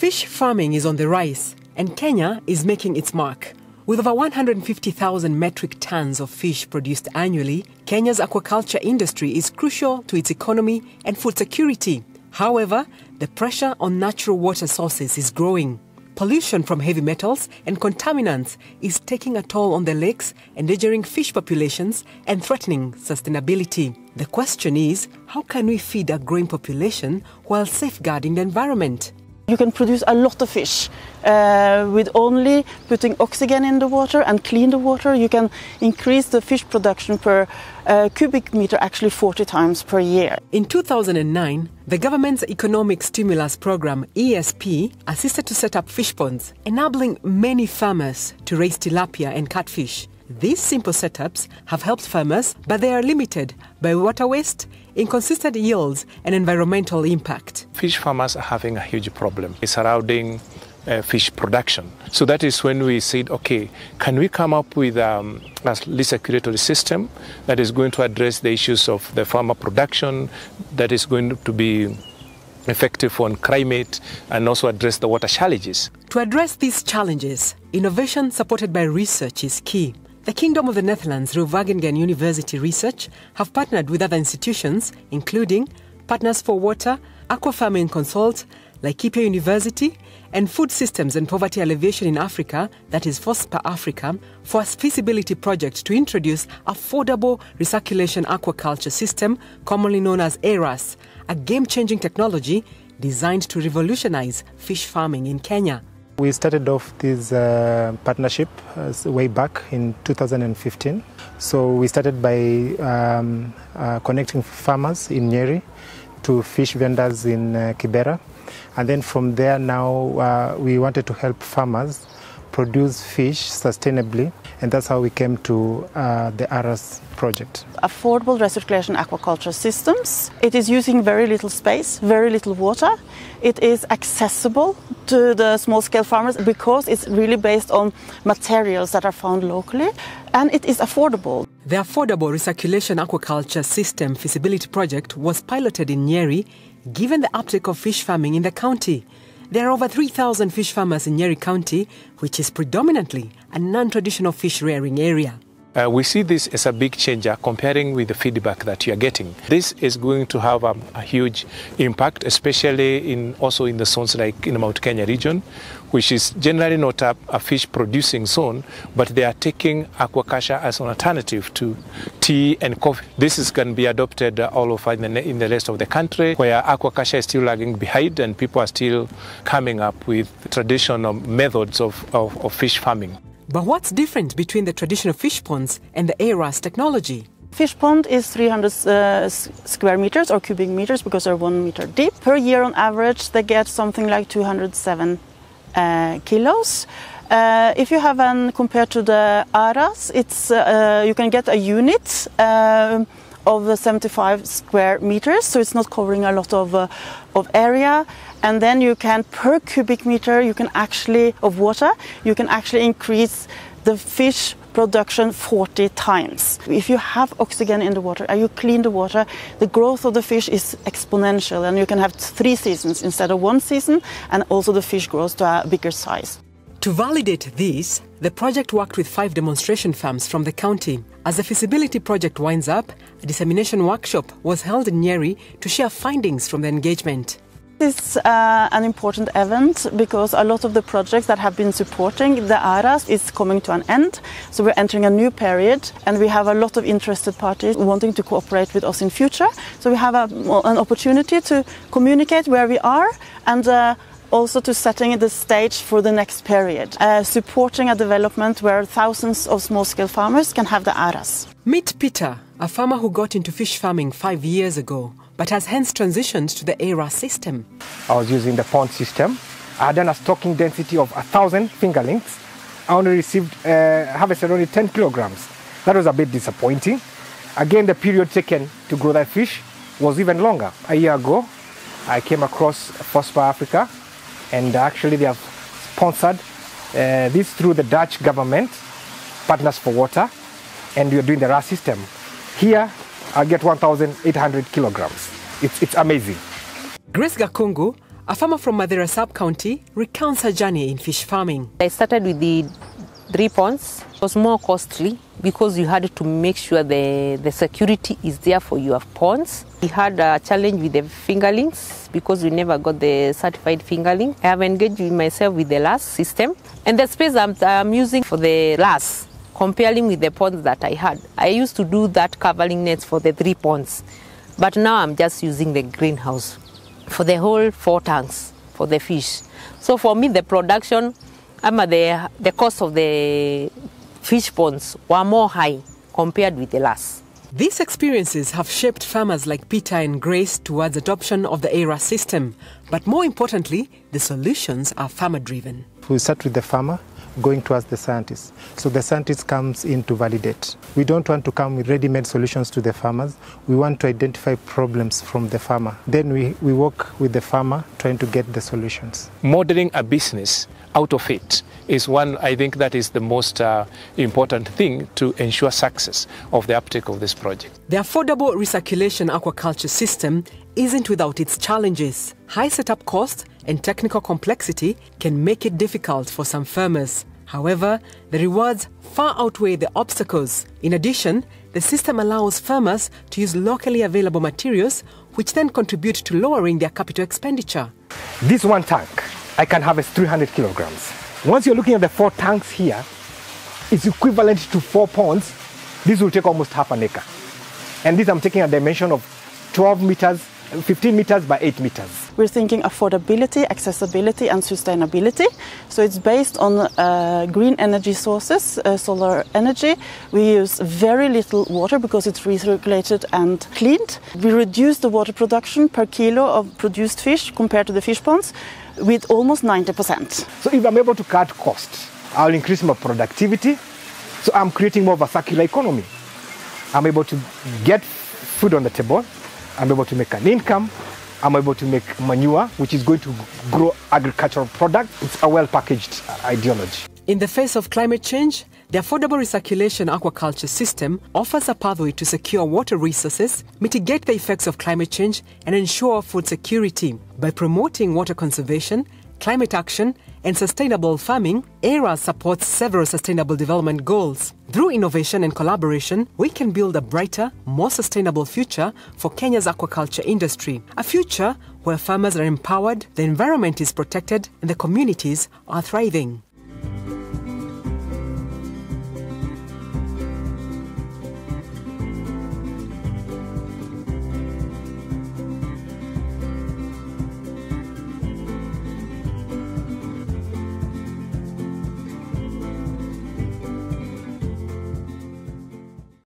Fish farming is on the rise, and Kenya is making its mark. With over 150,000 metric tons of fish produced annually, Kenya's aquaculture industry is crucial to its economy and food security. However, the pressure on natural water sources is growing. Pollution from heavy metals and contaminants is taking a toll on the lakes, endangering fish populations and threatening sustainability. The question is how can we feed a growing population while safeguarding the environment? You can produce a lot of fish uh, with only putting oxygen in the water and clean the water. You can increase the fish production per uh, cubic meter actually 40 times per year. In 2009, the government's Economic Stimulus Program, ESP, assisted to set up fish ponds, enabling many farmers to raise tilapia and catfish. These simple setups have helped farmers, but they are limited by water waste, inconsistent yields, and environmental impact. Fish farmers are having a huge problem surrounding uh, fish production. So that is when we said, okay, can we come up with um, a circulatory system that is going to address the issues of the farmer production, that is going to be effective on climate and also address the water challenges. To address these challenges, innovation supported by research is key. The Kingdom of the Netherlands through Wageningen University Research have partnered with other institutions, including Partners for Water, Aquafarming Consult, Laikipia University, and Food Systems and Poverty Alleviation in Africa, that is FOSPA Africa, for a feasibility project to introduce affordable recirculation aquaculture system, commonly known as ARAS, a game-changing technology designed to revolutionize fish farming in Kenya. We started off this uh, partnership uh, way back in 2015. So we started by um, uh, connecting farmers in Nyeri to fish vendors in uh, Kibera. And then from there now uh, we wanted to help farmers produce fish sustainably and that's how we came to uh, the ARAS project. Affordable recirculation aquaculture systems. It is using very little space, very little water. It is accessible to the small scale farmers because it's really based on materials that are found locally and it is affordable. The Affordable Recirculation Aquaculture System feasibility project was piloted in Nyeri given the uptake of fish farming in the county. There are over 3,000 fish farmers in Nyeri County, which is predominantly a non traditional fish rearing area. Uh, we see this as a big changer comparing with the feedback that you are getting. This is going to have a, a huge impact, especially in also in the zones like in the Mount Kenya region, which is generally not a, a fish producing zone, but they are taking aquaculture as an alternative to tea and coffee. This is going to be adopted uh, all over in the, in the rest of the country, where aquaculture is still lagging behind and people are still coming up with traditional methods of, of, of fish farming. But what's different between the traditional fish ponds and the ARAS technology? Fish pond is 300 uh, square meters or cubic meters because they're one meter deep. Per year on average, they get something like 207 uh, kilos. Uh, if you have an compared to the ARAS, it's uh, you can get a unit uh, of 75 square meters, so it's not covering a lot of, uh, of area. And then you can, per cubic meter, you can actually, of water, you can actually increase the fish production 40 times. If you have oxygen in the water and you clean the water, the growth of the fish is exponential and you can have three seasons instead of one season and also the fish grows to a bigger size. To validate this, the project worked with five demonstration farms from the county. As the feasibility project winds up, a dissemination workshop was held in Nyeri to share findings from the engagement. This is uh, an important event because a lot of the projects that have been supporting the ARAS is coming to an end. So we're entering a new period and we have a lot of interested parties wanting to cooperate with us in future. So we have a, an opportunity to communicate where we are and uh, also to setting the stage for the next period, uh, supporting a development where thousands of small-scale farmers can have the ARAS. Meet Peter, a farmer who got into fish farming five years ago, but has hence transitioned to the ARAS system. I was using the pond system. I had done a stocking density of a thousand fingerlings. I only received uh, harvested only 10 kilograms. That was a bit disappointing. Again, the period taken to grow that fish was even longer. A year ago, I came across FOSPA Africa, and actually they have sponsored uh, this through the Dutch government, Partners for Water, and we are doing the RAS system. Here, I get 1,800 kilograms. It's, it's amazing. Grace Gakungu, A farmer from Madera sub-county recounts her journey in fish farming. I started with the three ponds. It was more costly because you had to make sure the, the security is there for your ponds. We had a challenge with the fingerlings because we never got the certified fingerling. I have engaged with myself with the last system and the space I'm, I'm using for the last comparing with the ponds that I had. I used to do that covering nets for the three ponds, but now I'm just using the greenhouse for the whole four tanks for the fish. So for me, the production, um, the, the cost of the fish ponds were more high compared with the last. These experiences have shaped farmers like Peter and Grace towards adoption of the ERA system. But more importantly, the solutions are farmer driven. We start with the farmer going towards the scientists. So the scientist comes in to validate. We don't want to come with ready-made solutions to the farmers. We want to identify problems from the farmer. Then we, we work with the farmer trying to get the solutions. Modeling a business out of it is one I think that is the most uh, important thing to ensure success of the uptake of this project. The affordable recirculation aquaculture system isn't without its challenges. High setup costs and technical complexity can make it difficult for some farmers. However, the rewards far outweigh the obstacles. In addition, the system allows farmers to use locally available materials, which then contribute to lowering their capital expenditure. This one tank, I can harvest 300 kilograms. Once you're looking at the four tanks here, it's equivalent to four ponds. This will take almost half an acre. And this I'm taking a dimension of 12 meters 15 meters by 8 meters. We're thinking affordability, accessibility, and sustainability. So it's based on uh, green energy sources, uh, solar energy. We use very little water because it's recirculated and cleaned. We reduce the water production per kilo of produced fish compared to the fish ponds with almost 90%. So if I'm able to cut costs, I'll increase my productivity. So I'm creating more of a circular economy. I'm able to get food on the table I'm able to make an income. I'm able to make manure, which is going to grow agricultural products. It's a well packaged ideology. In the face of climate change, the affordable recirculation aquaculture system offers a pathway to secure water resources, mitigate the effects of climate change, and ensure food security. By promoting water conservation, climate action, and sustainable farming, ERA supports several sustainable development goals. Through innovation and collaboration, we can build a brighter, more sustainable future for Kenya's aquaculture industry. A future where farmers are empowered, the environment is protected, and the communities are thriving.